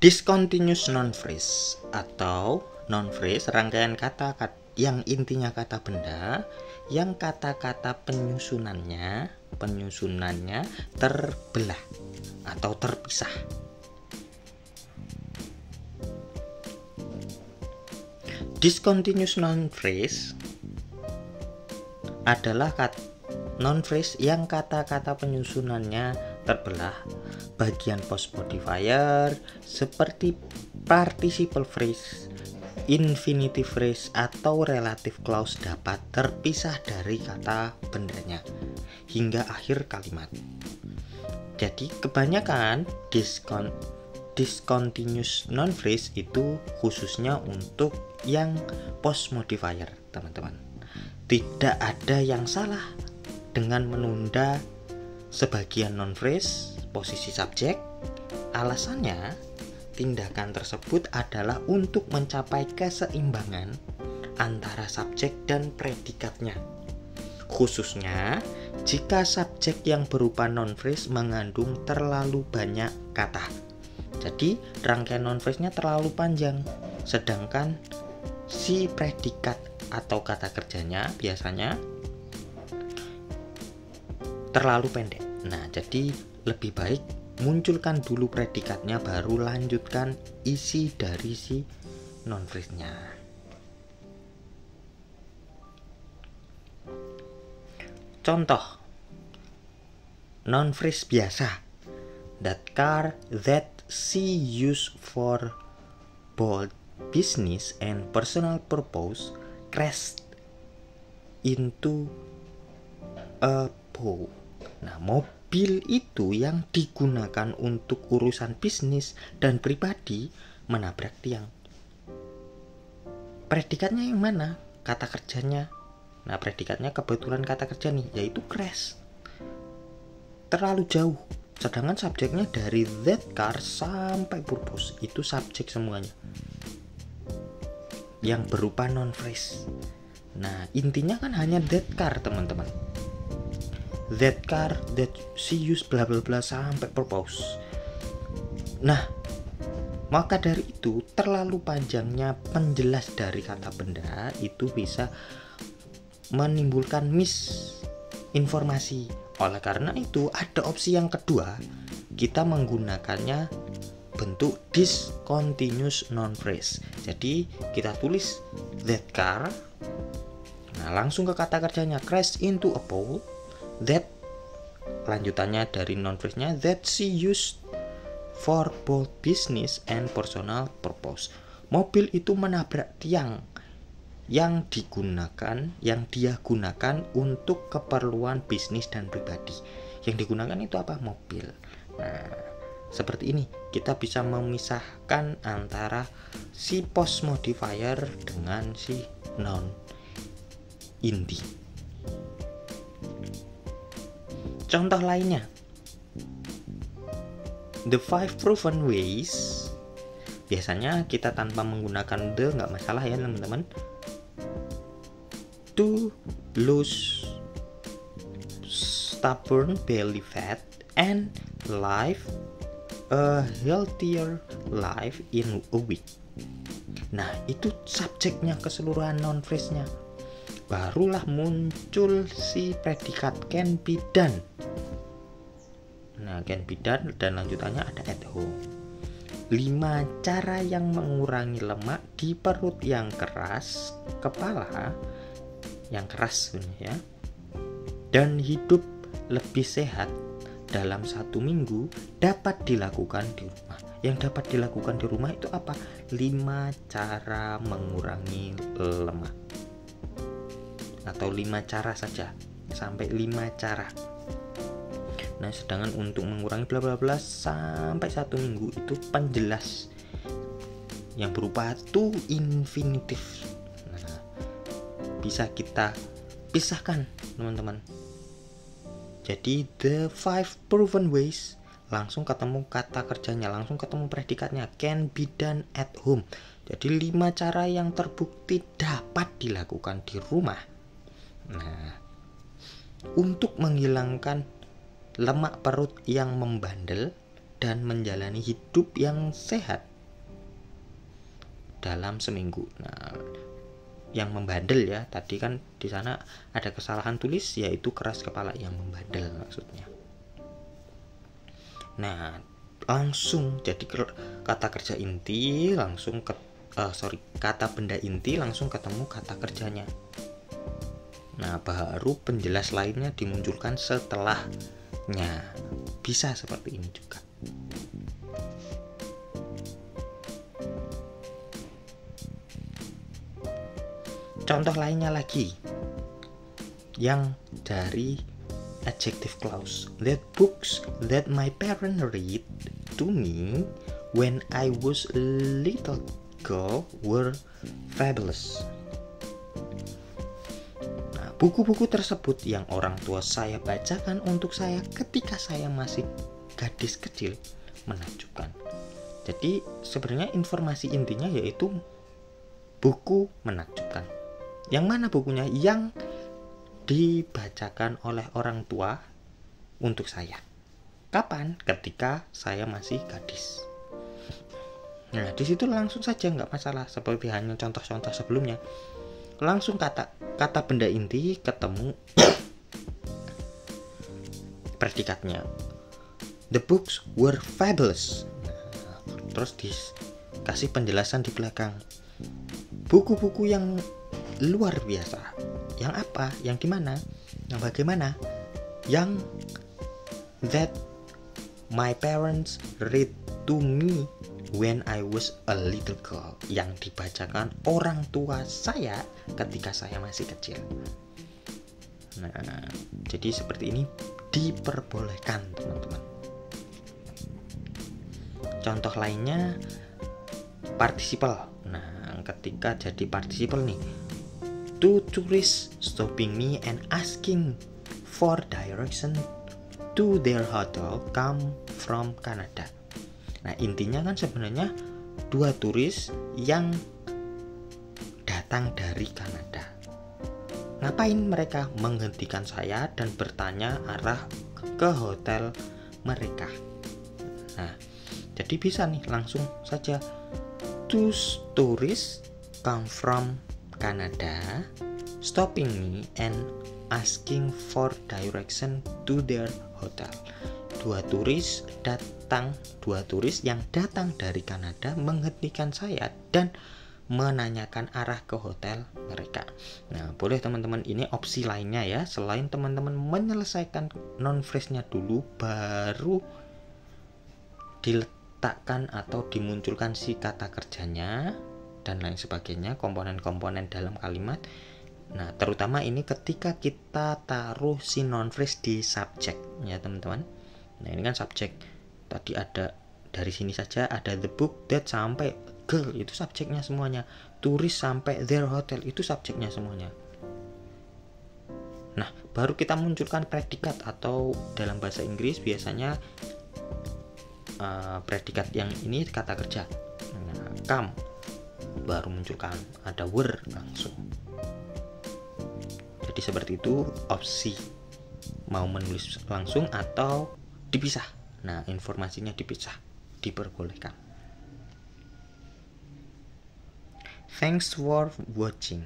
Discontinuous non phrase atau non phrase rangkaian kata, kata yang intinya kata benda yang kata-kata penyusunannya penyusunannya terbelah atau terpisah. Discontinuous non phrase adalah non phrase yang kata-kata penyusunannya terbelah bagian post modifier seperti participle phrase, infinitive phrase atau relative clause dapat terpisah dari kata bendanya hingga akhir kalimat. Jadi kebanyakan diskon discontinuous non phrase itu khususnya untuk yang post modifier, teman-teman. Tidak ada yang salah dengan menunda sebagian non phrase posisi subjek. Alasannya, tindakan tersebut adalah untuk mencapai keseimbangan antara subjek dan predikatnya. Khususnya jika subjek yang berupa non phrase mengandung terlalu banyak kata. Jadi, rangkaian non phrase-nya terlalu panjang, sedangkan si predikat atau kata kerjanya biasanya terlalu pendek. Nah, jadi lebih baik munculkan dulu predikatnya baru lanjutkan isi dari si non phrase-nya. Contoh non phrase biasa. That car that she used for both business and personal purpose crashed into a pole. Nah, mobil itu yang digunakan untuk urusan bisnis dan pribadi menabrak tiang. Predikatnya yang mana? Kata kerjanya. Nah, predikatnya kebetulan kata kerja nih, yaitu crash. Terlalu jauh. Sedangkan subjeknya dari that car sampai purpose itu subjek semuanya. Yang berupa non phrase. Nah, intinya kan hanya that car, teman-teman that car that she used bla bla bla sampai purpose nah maka dari itu terlalu panjangnya penjelas dari kata benda itu bisa menimbulkan misinformasi. Oleh karena itu ada opsi yang kedua. Kita menggunakannya bentuk discontinuous non phrase. Jadi kita tulis that car. Nah langsung ke kata kerjanya crash into a pole that lanjutannya dari non phrase nya that she used for both business and personal purpose. Mobil itu menabrak tiang yang digunakan yang dia gunakan untuk keperluan bisnis dan pribadi. Yang digunakan itu apa? Mobil. Nah seperti ini. Kita bisa memisahkan antara si post modifier dengan si non inti Contoh lainnya, the five proven ways. Biasanya kita tanpa menggunakan the nggak masalah ya teman-teman. To lose stubborn belly fat and live a healthier life in a week. Nah itu subjeknya keseluruhan non phrase nya barulah muncul si predikat can be done Be done dan lanjutannya ada at home. 5 cara yang mengurangi lemak di perut yang keras, kepala yang keras ya. Dan hidup lebih sehat dalam satu minggu dapat dilakukan di rumah. Yang dapat dilakukan di rumah itu apa? 5 cara mengurangi lemak. Atau 5 cara saja. Sampai 5 cara Nah, sedangkan untuk mengurangi bla bla bla sampai satu minggu itu penjelas yang berupa to infinitif. Nah, bisa kita pisahkan, teman-teman. Jadi the five proven ways langsung ketemu kata kerjanya, langsung ketemu predikatnya can be done at home. Jadi lima cara yang terbukti dapat dilakukan di rumah. Nah, untuk menghilangkan lemak perut yang membandel dan menjalani hidup yang sehat dalam seminggu. Nah, yang membandel ya tadi kan di sana ada kesalahan tulis yaitu keras kepala yang membandel maksudnya nah langsung jadi kata kerja inti langsung ke uh, sorry kata benda inti langsung ketemu kata kerjanya nah baru penjelas lainnya dimunculkan setelahnya bisa seperti ini juga Contoh lainnya lagi yang dari adjective clause. That books that my parents read to me when I was a little girl were fabulous. Buku-buku tersebut yang orang tua saya bacakan untuk saya ketika saya masih gadis kecil menakjubkan. Jadi sebenarnya informasi intinya yaitu buku menakjubkan. Yang mana bukunya? Yang dibacakan oleh orang tua untuk saya. Kapan? Ketika saya masih gadis. Nah, di situ langsung saja nggak masalah seperti hanya contoh-contoh sebelumnya. Langsung kata kata benda inti ketemu predikatnya. The books were fabulous. Terus dikasih penjelasan di belakang. Buku-buku yang luar biasa. Yang apa? Yang gimana? Yang bagaimana? Yang that my parents read to me when I was a little girl yang dibacakan orang tua saya ketika saya masih kecil. Nah, jadi seperti ini diperbolehkan, teman-teman. Contoh lainnya participle. Nah, ketika jadi participle nih, two tourists stopping me and asking for direction to their hotel come from Canada. Nah, intinya kan sebenarnya dua turis yang datang dari Kanada. Ngapain mereka menghentikan saya dan bertanya arah ke hotel mereka? Nah, jadi bisa nih langsung saja two tourists come from Canada, stopping me and asking for direction to their hotel. Dua turis datang, dua turis yang datang dari Kanada menghentikan saya dan menanyakan arah ke hotel mereka. Nah, boleh teman-teman ini opsi lainnya ya, selain teman-teman menyelesaikan non phrase-nya dulu baru diletakkan atau dimunculkan si kata kerjanya dan lain sebagainya komponen-komponen dalam kalimat. Nah terutama ini ketika kita taruh si non phrase di subjek ya teman-teman. Nah ini kan subjek tadi ada dari sini saja ada the book that sampai girl itu subjeknya semuanya. Turis sampai their hotel itu subjeknya semuanya. Nah baru kita munculkan predikat atau dalam bahasa Inggris biasanya uh, predikat yang ini kata kerja. Nah, come. Baru munculkan ada were langsung. Jadi seperti itu opsi. Mau menulis langsung atau dipisah nah informasinya dipisah diperbolehkan. Thanks for watching